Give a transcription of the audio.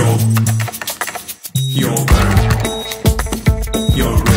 You're, you're, you're.